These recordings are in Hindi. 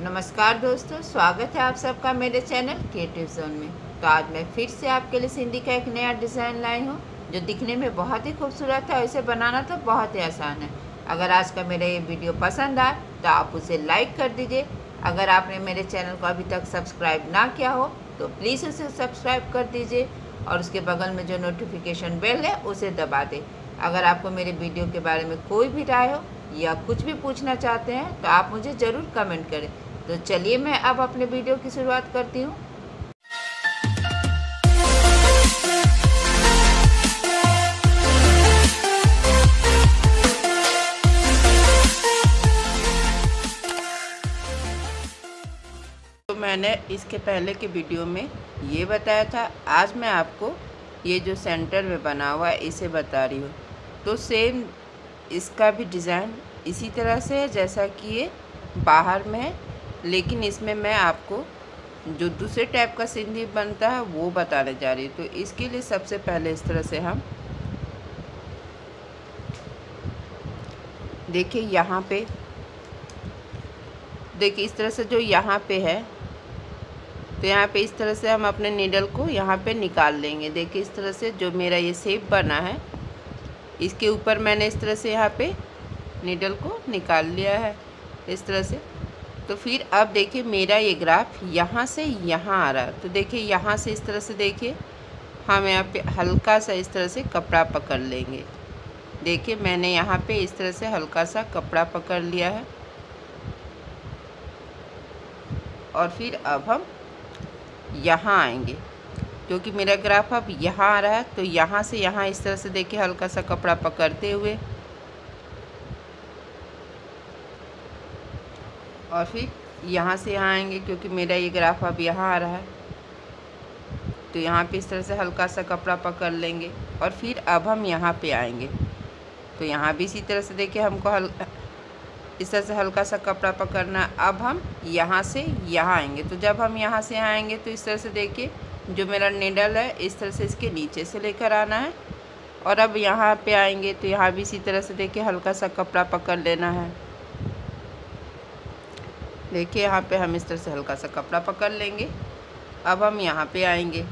नमस्कार दोस्तों, स्वागत है आप सबका मेरे चैनल क्रिएटिव जोन में। तो आज मैं फिर से आपके लिए सिंधी का एक नया डिज़ाइन लाई हूँ, जो दिखने में बहुत ही खूबसूरत है और इसे बनाना तो बहुत ही आसान है। अगर आज का मेरा ये वीडियो पसंद आए तो आप उसे लाइक कर दीजिए। अगर आपने मेरे चैनल को अभी तक सब्सक्राइब ना किया हो तो प्लीज़ उसे सब्सक्राइब कर दीजिए और उसके बगल में जो नोटिफिकेशन बेल है, उसे दबा दें। अगर आपको मेरे वीडियो के बारे में कोई भी राय हो या कुछ भी पूछना चाहते हैं तो आप मुझे ज़रूर कमेंट करें। तो चलिए मैं अब अपने वीडियो की शुरुआत करती हूँ। तो मैंने इसके पहले के वीडियो में ये बताया था, आज मैं आपको ये जो सेंटर में बना हुआ है, इसे बता रही हूँ। तो सेम इसका भी डिज़ाइन इसी तरह से है, जैसा कि ये बाहर में है। लेकिन इसमें मैं आपको जो दूसरे टाइप का सिंधी बनता है, वो बताने जा रही हूँ। तो इसके लिए सबसे पहले इस तरह से हम देखिए यहाँ पे, देखिए इस तरह से जो यहाँ पे है तो यहाँ पे इस तरह से हम अपने नीडल को यहाँ पे निकाल लेंगे। देखिए इस तरह से जो मेरा ये सेप बना है, इसके ऊपर मैंने इस तरह से यहाँ पे नीडल को निकाल लिया है, इस तरह से। तो फिर अब देखिए मेरा ये ग्राफ यहाँ से यहाँ आ रहा है। तो देखिए यहाँ से इस तरह से देखिए, हम यहाँ पे हल्का सा इस तरह से कपड़ा पकड़ लेंगे। देखिए मैंने यहाँ पे इस तरह से हल्का सा कपड़ा पकड़ लिया है। और फिर अब हम यहाँ आएँगे। क्योंकि मेरा ग्राफ अब यहाँ आ रहा है तो यहाँ से यहाँ इस तरह से देखिए हल्का सा कपड़ा पकड़ते हुए और फिर यहाँ से यहाँ आएँगे क्योंकि मेरा ये ग्राफ अब यहाँ आ रहा है। तो यहाँ पे इस तरह से हल्का सा कपड़ा पकड़ लेंगे और फिर अब हम यहाँ पे आएँगे। तो यहाँ भी इसी तरह से देखिए हमको हल, इस तरह से हल्का सा कपड़ा पकड़ना, अब हम यहाँ से यहाँ आएँगे। तो जब हम यहाँ से आएँगे तो इस तरह से देखिए, जो मेरा निडल है, इस तरह से इसके नीचे से लेकर आना है। और अब यहाँ पे आएँगे तो यहाँ भी इसी तरह से देखिए हल्का सा कपड़ा पकड़ लेना है। देखिए यहाँ पे हम इस तरह से हल्का सा कपड़ा पकड़ लेंगे। अब हम यहाँ पे आएँगे।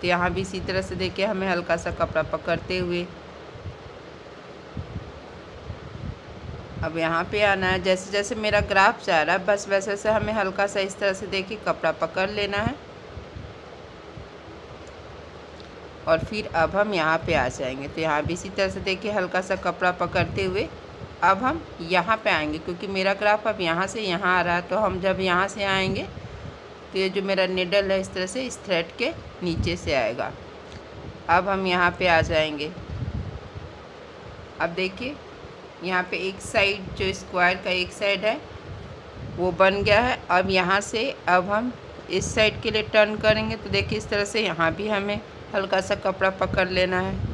तो यहाँ भी इसी तरह से देखिए हमें हल्का सा कपड़ा पकड़ते हुए। अब यहाँ पे आना है। जैसे जैसे मेरा ग्राफ जा रहा है, बस वैसे वैसे हमें हल्का सा इस तरह से देखिए कपड़ा पकड़ लेना है। और फिर अब हम यहाँ पे आ जाएँगे। तो यहाँ भी इसी तरह से देखिए हल्का सा कपड़ा पकड़ते हुए। अब हम यहाँ पे आएँगे, क्योंकि मेरा ग्राफ अब यहाँ से यहाँ आ रहा है तो हम जब यहाँ से आएँगे तो ये जो मेरा निडल है, इस तरह से इस थ्रेड के नीचे से आएगा। अब हम यहाँ पे आ जाएँगे। अब देखिए, यहाँ पे एक साइड जो स्क्वायर का एक साइड है, वो बन गया है। अब यहाँ से, अब हम इस साइड के लिए टर्न करेंगे तो देखिए इस तरह से यहाँ भी हमें हल्का सा कपड़ा पकड़ लेना है।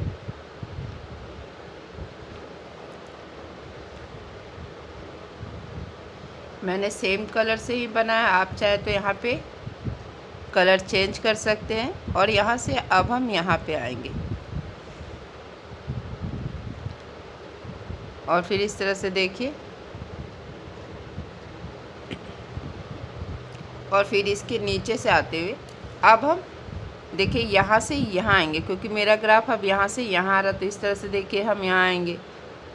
मैंने सेम कलर से ही बनाया। आप चाहे तो यहाँ पे कलर चेंज कर सकते हैं और यहाँ से अब हम यहाँ पे आएँगे। और फिर इस तरह से देखिए। और फिर इसके नीचे से आते हुए अब हम देखिए यहाँ से यहाँ आएँगे, क्योंकि मेरा ग्राफ अब यहाँ से यहाँ आ रहा तो इस तरह से देखिए हम यहाँ आएँगे।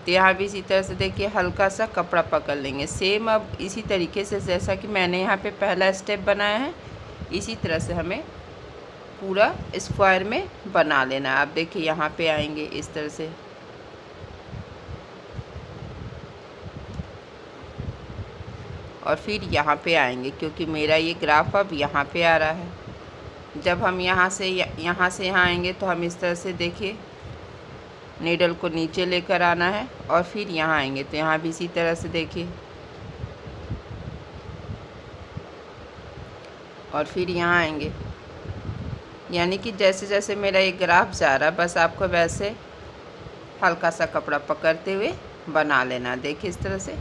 तो यहाँ भी इसी तरह से देखिए, हल्का सा कपड़ा पकड़ लेंगे। सेम अब इसी तरीके से जैसा कि मैंने यहाँ पे पहला स्टेप बनाया है, इसी तरह से हमें पूरा स्क्वायर में बना लेना है। आप देखिए, यहाँ पे आएँगे इस तरह से। और फिर यहाँ पे आएँगे, क्योंकि मेरा ये ग्राफ अब यहाँ पे आ रहा है। जब हम यहाँ से यहाँ से यहाँ आएँगे तो हम इस तरह से देखिए नीडल को नीचे लेकर आना है और फिर यहाँ आएँगे। तो यहाँ भी इसी तरह से देखिए। और फिर यहाँ आएँगे। यानी कि जैसे जैसे मेरा ये ग्राफ जा रहा है, बस आपको वैसे हल्का सा कपड़ा पकड़ते हुए बना लेना। देखिए इस तरह से।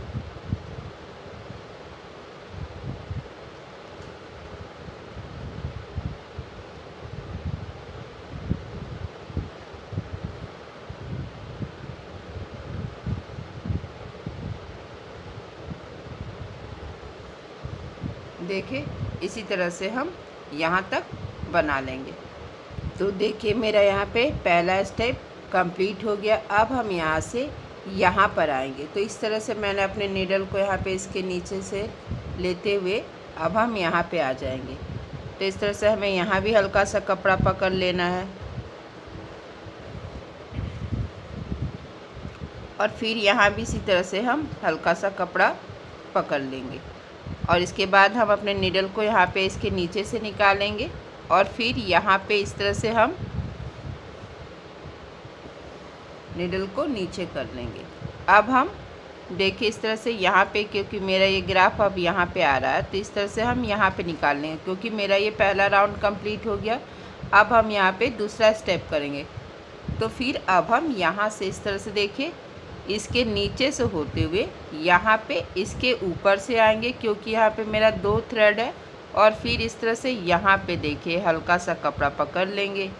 देखिए इसी तरह से हम यहाँ तक बना लेंगे। तो देखिए, मेरा यहाँ पे पहला स्टेप कंप्लीट हो गया। अब हम यहाँ से यहाँ पर आएँगे। तो इस तरह से मैंने अपने नीडल को यहाँ पे इसके नीचे से लेते हुए अब हम यहाँ पे आ जाएँगे। तो इस तरह से हमें यहाँ भी हल्का सा कपड़ा पकड़ लेना है। और फिर यहाँ भी इसी तरह से हम हल्का सा कपड़ा पकड़ लेंगे। और इसके बाद हम अपने नीडल को यहाँ पे इसके नीचे से निकालेंगे और फिर यहाँ पे इस तरह से हम नीडल को नीचे कर लेंगे। अब हम देखिए इस तरह से यहाँ पे क्योंकि मेरा ये ग्राफ अब यहाँ पे आ रहा है तो इस तरह से हम यहाँ पे निकाल लेंगे क्योंकि मेरा ये पहला राउंड कंप्लीट हो गया। अब हम यहाँ पे दूसरा स्टेप करेंगे। तो फिर अब हम यहाँ से इस तरह से देखिए इसके नीचे से होते हुए यहाँ पे इसके ऊपर से आएँगे, क्योंकि यहाँ पे मेरा दो थ्रेड है, और फिर इस तरह से यहाँ पे देखिए, हल्का सा कपड़ा पकड़ लेंगे।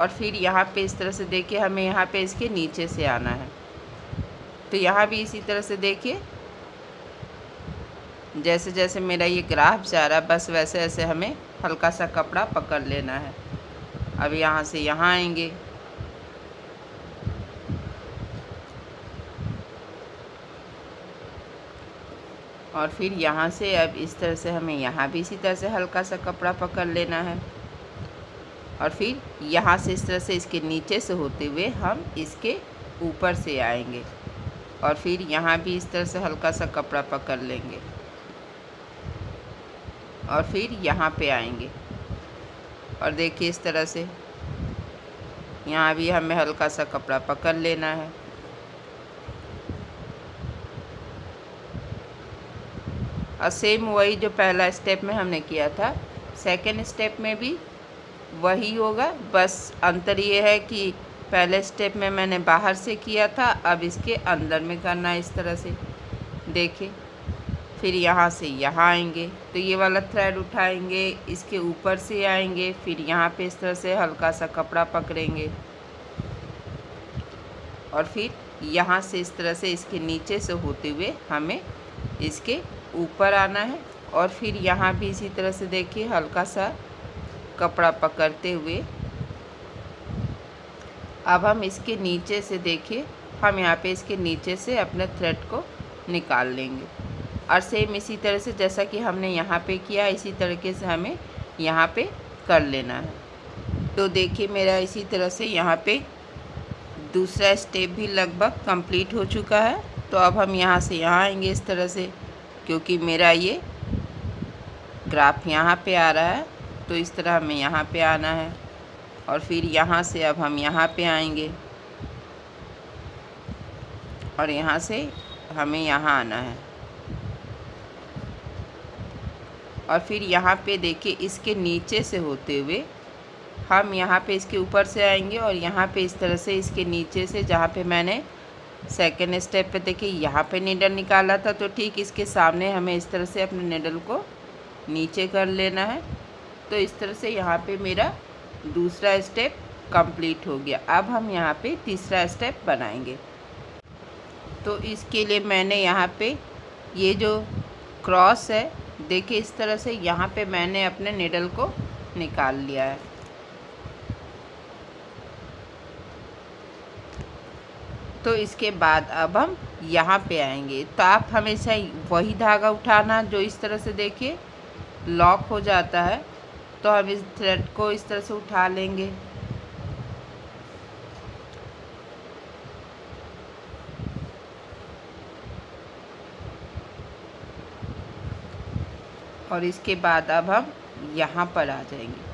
और फिर यहाँ पे इस तरह से देखिए, हमें यहाँ पे इसके नीचे से आना है। तो यहाँ भी इसी तरह से देखिए। जैसे जैसे मेरा ये ग्राफ जा रहा है, बस वैसे वैसे हमें हल्का सा कपड़ा पकड़ लेना है। अब यहाँ से यहाँ आएँगे। और फिर यहाँ से अब इस तरह से हमें यहाँ भी इसी तरह से हल्का सा कपड़ा पकड़ लेना है। और फिर यहाँ से इस तरह से इसके नीचे से होते हुए हम इसके ऊपर से आएँगे और फिर यहाँ भी इस तरह से हल्का सा कपड़ा पकड़ लेंगे और फिर यहाँ पे आएँगे। और देखिए इस तरह से यहाँ भी हमें हल्का सा कपड़ा पकड़ लेना है। और सेम वही जो पहला स्टेप में हमने किया था। सेकेंड स्टेप में भी वही होगा। बस अंतर ये है कि पहले स्टेप में मैंने बाहर से किया था, अब इसके अंदर में करना इस तरह से। देखिए, फिर यहाँ से यहाँ आएँगे। तो ये वाला थ्रेड उठाएँगे, इसके ऊपर से आएँगे, फिर यहाँ पे इस तरह से हल्का सा कपड़ा पकड़ेंगे। और फिर यहाँ से इस तरह से इसके नीचे से होते हुए हमें इसके ऊपर आना है और फिर यहाँ भी इसी तरह से देखिए हल्का सा कपड़ा पकड़ते हुए। अब हम इसके नीचे से देखिए, हम यहाँ पे इसके नीचे से अपने थ्रेड को निकाल लेंगे। और सेम इसी तरह से जैसा कि हमने यहाँ पे किया, इसी तरीके से हमें यहाँ पे कर लेना है। तो देखिए मेरा इसी तरह से यहाँ पे दूसरा स्टेप भी लगभग कंप्लीट हो चुका है। तो अब हम यहाँ से यहाँ आएँगे, इस तरह से क्योंकि मेरा ये ग्राफ यहाँ पे आ रहा है तो इस तरह हमें यहाँ पे आना है और फिर यहाँ से अब हम यहाँ पे आएँगे और यहाँ से हमें यहाँ आना है। और फिर यहाँ पे देखिए, इसके नीचे से होते हुए हम यहाँ पे इसके ऊपर से आएँगे और यहाँ पे इस तरह से इसके नीचे से जहाँ पे मैंने सेकेंड स्टेप पे देखिए, यहाँ पे नीडल निकाला था तो ठीक इसके सामने हमें इस तरह से अपने नीडल को नीचे कर लेना है। तो इस तरह से यहाँ पे मेरा दूसरा स्टेप कंप्लीट हो गया। अब हम यहाँ पे तीसरा स्टेप बनाएँगे। तो इसके लिए मैंने यहाँ पे ये जो क्रॉस है, देखिए इस तरह से यहाँ पे मैंने अपने निडल को निकाल लिया है। तो इसके बाद अब हम यहाँ पे आएँगे। तो आप हमेशा वही धागा उठाना जो इस तरह से देखिए, लॉक हो जाता है। तो हम इस थ्रेड को इस तरह से उठा लेंगे। और इसके बाद अब हम यहाँ पर आ जाएँगे।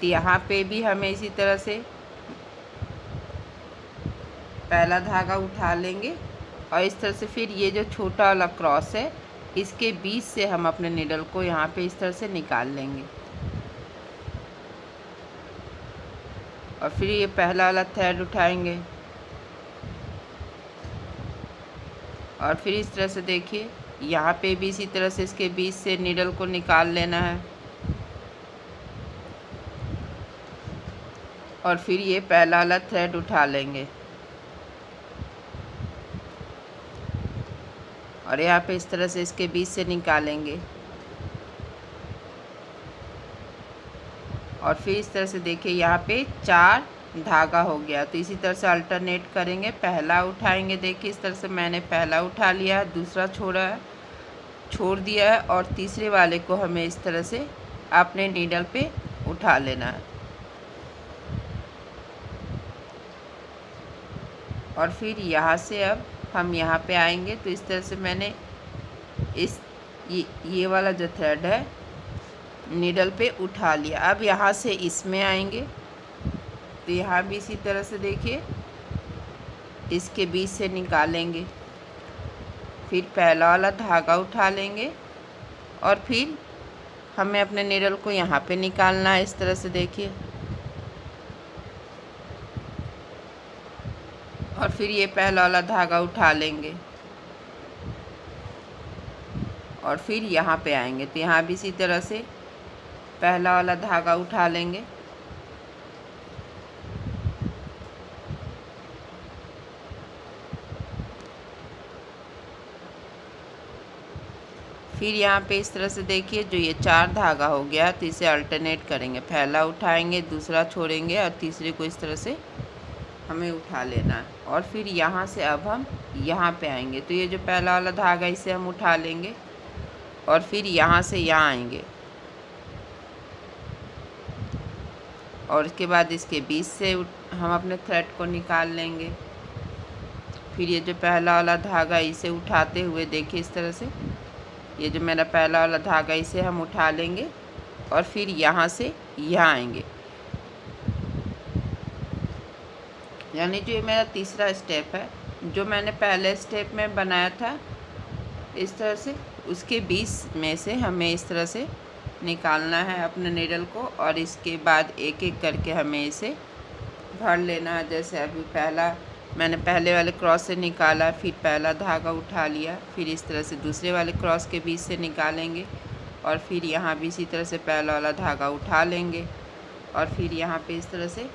तो यहाँ पे भी हमें इसी तरह से पहला धागा उठा लेंगे और इस तरह से फिर ये जो छोटा वाला क्रॉस है, इसके बीच से हम अपने निडल को यहाँ पे इस तरह से निकाल लेंगे। और फिर ये पहला वाला थ्रेड उठाएँगे। और फिर इस तरह से देखिए, यहाँ पे भी इसी तरह से इसके बीच से निडल को निकाल लेना है। और फिर ये पहला वाला थ्रेड उठा लेंगे। और यहाँ पे इस तरह से इसके बीच से निकालेंगे। और फिर इस तरह से देखिए यहाँ पे चार धागा हो गया। तो इसी तरह से अल्टरनेट करेंगे। पहला उठाएँगे। देखिए इस तरह से मैंने पहला उठा लिया दूसरा छोड़ा छोड़ दिया है और तीसरे वाले को हमें इस तरह से अपने नीडल पे उठा लेना है। और फिर यहाँ से अब हम यहाँ पे आएँगे। तो इस तरह से मैंने इस ये ये वाला जो थ्रेड है नीडल पे उठा लिया। अब यहाँ से इसमें आएँगे। तो यहाँ भी इसी तरह से देखिए, इसके बीच से निकालेंगे। फिर पहला वाला धागा उठा लेंगे और फिर हमें अपने निडल को यहाँ पे निकालना है। इस तरह से देखिए। फिर ये पहला वाला धागा उठा लेंगे। और फिर यहाँ पे आएँगे। तो यहाँ भी इसी तरह से पहला वाला धागा उठा लेंगे। फिर यहाँ पे इस तरह से देखिए, जो ये चार धागा हो गया तो इसे अल्टरनेट करेंगे। पहला उठाएँगे, दूसरा छोड़ेंगे और तीसरे को इस तरह से हमें उठा लेना है। और फिर यहाँ से अब हम यहाँ पे आएँगे। तो ये जो पहला वाला धागा इसे हम उठा लेंगे और फिर यहाँ से यहाँ आएँगे। और इसके बाद इसके बीच से हम अपने थ्रेड को निकाल लेंगे। फिर ये जो पहला वाला धागा इसे उठाते हुए देखिए इस तरह से। ये जो मेरा पहला वाला धागा इसे हम उठा लेंगे और फिर यहाँ से यहाँ आएँगे। यानी जो ये मेरा तीसरा स्टेप है, जो मैंने पहले स्टेप में बनाया था, इस तरह से, उसके बीच में से हमें इस तरह से निकालना है अपने नीडल को और इसके बाद एक एक करके हमें इसे भर लेना है। जैसे अभी पहला, मैंने पहले वाले क्रॉस से निकाला, फिर पहला धागा उठा लिया, फिर इस तरह से दूसरे वाले क्रॉस के बीच से निकालेंगे और फिर यहाँ भी इसी तरह से पहला वाला धागा उठा लेंगे और फिर यहाँ पे इस तरह से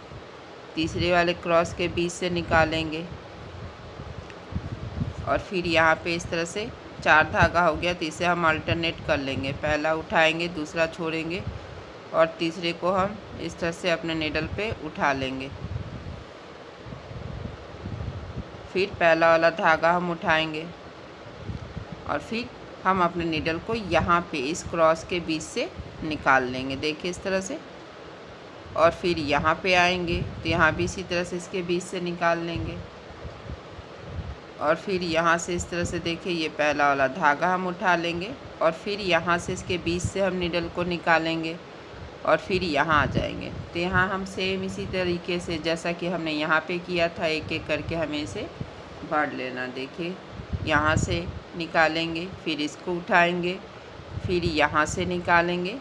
तीसरे वाले क्रॉस के बीच से निकालेंगे। और फिर यहाँ पे इस तरह से चार धागा हो गया तो इसे हम अल्टरनेट कर लेंगे। पहला उठाएँगे, दूसरा छोड़ेंगे, और तीसरे को हम इस तरह से अपने निडल पे उठा लेंगे। फिर पहला वाला धागा हम उठाएँगे, और फिर हम अपने निडल को यहाँ पे इस क्रॉस के बीच से निकाल लेंगे। देखिए इस तरह से और फिर यहाँ पे आएँगे तो यहाँ भी इसी तरह से इसके बीच से निकाल लेंगे। और फिर यहाँ से इस तरह से देखिए, ये पहला वाला धागा हम उठा लेंगे और फिर यहाँ से इसके बीच से हम निडल को निकालेंगे और फिर यहाँ आ जाएँगे। तो यहाँ हम सेम इसी तरीके से, जैसा कि हमने यहाँ पे किया था, एक एक करके हमें इसे भर लेना। देखिए, यहाँ से निकालेंगे, फिर इसको उठाएँगे, फिर यहाँ से निकालेंगे,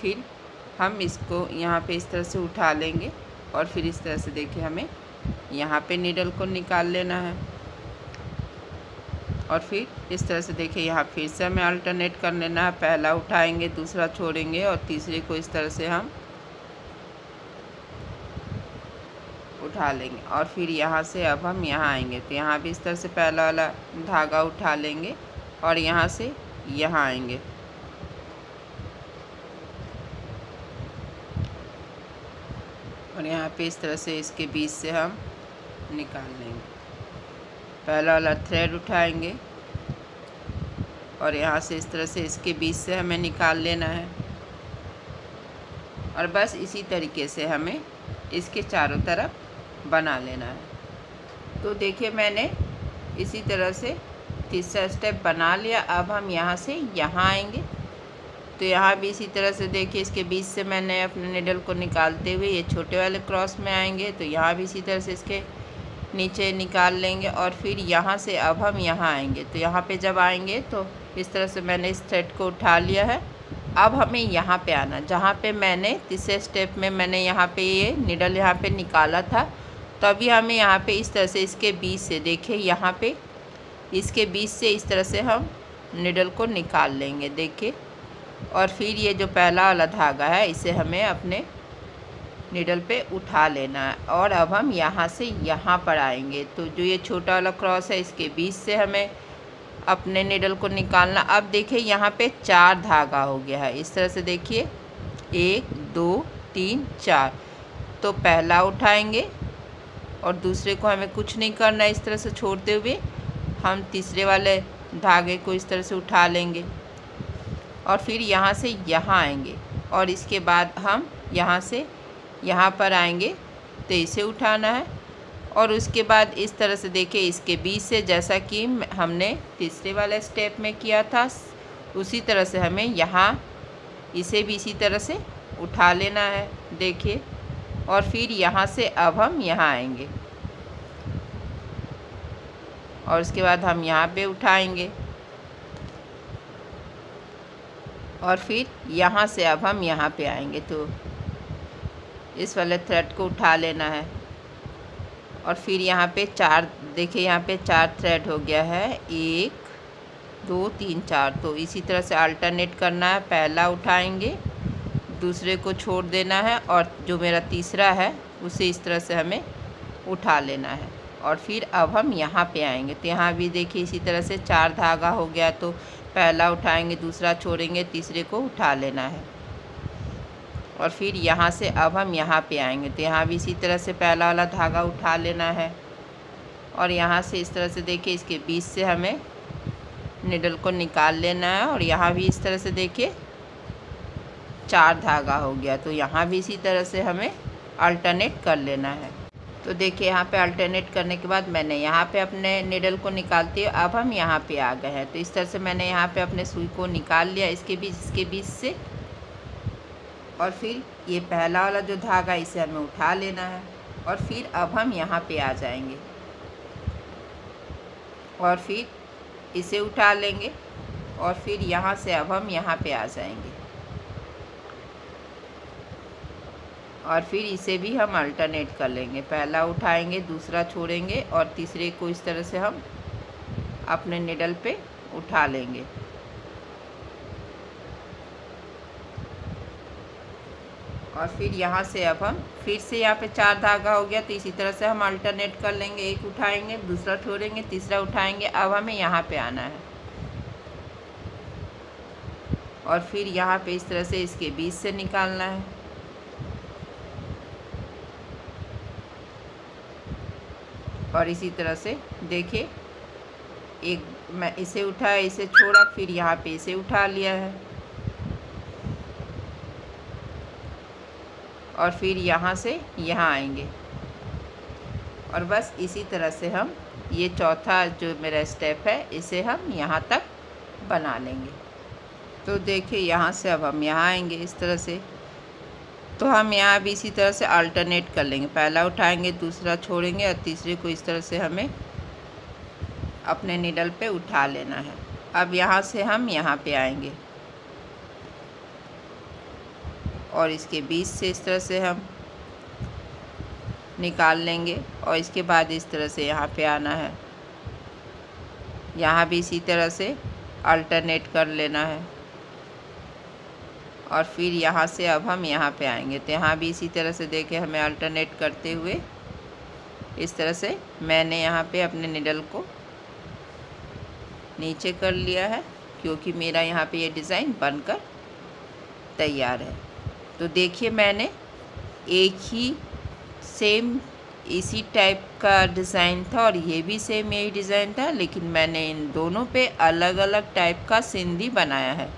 फिर हम इसको यहाँ पे इस तरह से उठा लेंगे और फिर इस तरह से देखिए हमें यहाँ पे निडल को निकाल लेना है। और फिर इस तरह से देखिए यहाँ फिर से हमें अल्टरनेट कर लेना है। पहला उठाएँगे, दूसरा छोड़ेंगे और तीसरे को इस तरह से हम उठा लेंगे। और फिर यहाँ से अब हम यहाँ आएँगे। तो यहाँ भी इस तरह से पहला वाला धागा उठा लेंगे और यहाँ से यहाँ आएँगे। और यहाँ पे इस तरह से इसके बीच से हम निकाल लेंगे। पहला वाला थ्रेड उठाएँगे और यहाँ से इस तरह से इसके बीच से हमें निकाल लेना है। और बस इसी तरीके से हमें इसके चारों तरफ़ बना लेना है। तो देखिए मैंने इसी तरह से तीसरा स्टेप बना लिया। अब हम यहाँ से यहाँ आएँगे। तो यहाँ भी इसी तरह से देखिए, इसके बीच से मैंने अपने निडल को निकालते हुए ये छोटे वाले क्रॉस में आएँगे तो यहाँ भी इसी तरह से इसके नीचे निकाल लेंगे और फिर यहाँ से अब हम यहाँ आएँगे। तो यहाँ पे जब आएँगे तो इस तरह से मैंने इस थ्रेड को उठा लिया है। अब हमें यहाँ पे आना, जहाँ पे मैंने तीसरे स्टेप में मैंने यहाँ पे ये निडल यहाँ पे निकाला था तो अभी हमें यहाँ पे इस तरह से इसके बीच से देखिए, यहाँ पे इसके बीच से इस तरह से हम निडल को निकाल लेंगे। देखिए और फिर ये जो पहला वाला धागा है, इसे हमें अपने निडल पे उठा लेना है। और अब हम यहाँ से यहाँ पर आएँगे। तो जो ये छोटा वाला क्रॉस है, इसके बीच से हमें अपने निडल को निकालना। अब देखिए, यहाँ पे चार धागा हो गया है। इस तरह से देखिए। एक, दो, तीन, चार। तो पहला उठाएँगे और दूसरे को हमें कुछ नहीं करना इस तरह से छोड़ते हुए। हम तीसरे वाले धागे को इस तरह से उठा लेंगे। और फिर यहाँ से यहाँ आएँगे और इसके बाद हम यहाँ से यहाँ पर आएँगे तो इसे उठाना है और उसके बाद इस तरह से देखिए इसके बीच से जैसा कि हमने तीसरे वाले स्टेप में किया था, उसी तरह से हमें यहाँ इसे भी इसी तरह से उठा लेना है, देखिए। और फिर यहाँ से अब हम यहाँ आएँगे। और उसके बाद हम यहाँ पे उठाएँगे। और फिर यहाँ से अब हम यहाँ पे आएँगे तो इस वाले थ्रेड को उठा लेना है। और फिर यहाँ पे चार, देखिए यहाँ पे चार थ्रेड हो गया है। एक, दो, तीन, चार। तो इसी तरह से अल्टरनेट करना है। पहला उठाएँगे, दूसरे को छोड़ देना है और जो मेरा तीसरा है, उसे इस तरह से हमें उठा लेना है। और फिर अब हम यहाँ पे आएँगे। तो यहाँ भी देखिए इसी तरह से चार धागा हो गया। तो पहला उठाएँगे, दूसरा छोड़ेंगे, तीसरे को उठा लेना है। और फिर यहाँ से अब हम यहाँ पे आएँगे। तो यहाँ भी इसी तरह से पहला वाला धागा उठा लेना है। और यहाँ से इस तरह से देखिए, इसके बीच से हमें निडल को निकाल लेना है। और यहाँ भी इस तरह से देखिए, चार धागा हो गया। तो यहाँ भी इसी तरह से हमें अल्टरनेट कर लेना है। तो देखिए, यहाँ पे अल्टरनेट करने के बाद मैंने यहाँ पे अपने निडल को निकालती हूँ, अब हम यहाँ पे आ गए हैं। तो इस तरह से मैंने यहाँ पे अपने सुई को निकाल लिया, इसके बीच इसके बीच से। और फिर ये पहला वाला जो धागा, इसे हमें उठा लेना है। और फिर अब हम यहाँ पे आ जाएँगे। और फिर इसे उठा लेंगे। और फिर यहाँ से अब हम यहाँ पे आ जाएँगे। और फिर इसे भी हम अल्टरनेट कर लेंगे। पहला उठाएँगे, दूसरा छोड़ेंगे और तीसरे को इस तरह से हम अपने निडल पे उठा लेंगे। और फिर यहाँ से अब हम फिर से यहाँ पे चार धागा हो गया तो इसी तरह से हम अल्टरनेट कर लेंगे। एक उठाएँगे, दूसरा छोड़ेंगे, तीसरा उठाएँगे। अब हमें यहाँ पे आना है। और फिर यहाँ पे इस तरह से इसके बीच से निकालना है। और इसी तरह से देखिए एक मैं इसे उठाया, इसे छोड़ा, फिर यहाँ पे इसे उठा लिया है। और फिर यहाँ से यहाँ आएँगे। और बस इसी तरह से हम ये चौथा जो मेरा स्टेप है, इसे हम यहाँ तक बना लेंगे। तो देखिए यहाँ से अब हम यहाँ आएँगे इस तरह से। तो हम यहाँ भी इसी तरह से अल्टरनेट कर लेंगे। पहला उठाएँगे, दूसरा छोड़ेंगे और तीसरे को इस तरह से हमें अपने निडल पे उठा लेना है। अब यहाँ से हम यहाँ पे आएँगे। और इसके बीच से इस तरह से हम निकाल लेंगे और इसके बाद इस तरह से यहाँ पे आना है। यहाँ भी इसी तरह से अल्टरनेट कर लेना है। और फिर यहाँ से अब हम यहाँ पे आएँगे। तो यहाँ भी इसी तरह से देखे हमें अल्टरनेट करते हुए इस तरह से मैंने यहाँ पे अपने निडल को नीचे कर लिया है, क्योंकि मेरा यहाँ पे ये डिज़ाइन बनकर तैयार है। तो देखिए मैंने एक ही सेम इसी टाइप का डिज़ाइन था और ये भी सेम यही डिज़ाइन था, लेकिन मैंने इन दोनों पे अलग अलग टाइप का सिंधी बनाया है।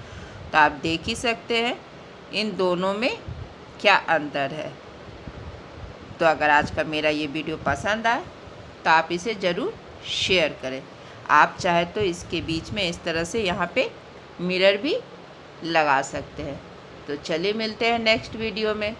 तो आप देख ही सकते हैं, इन दोनों में क्या अंतर है। तो अगर आज का मेरा ये वीडियो पसंद आए तो आप इसे ज़रूर शेयर करें। आप चाहे तो इसके बीच में इस तरह से यहाँ पे मिरर भी लगा सकते हैं। तो चलिए मिलते हैं नेक्स्ट वीडियो में।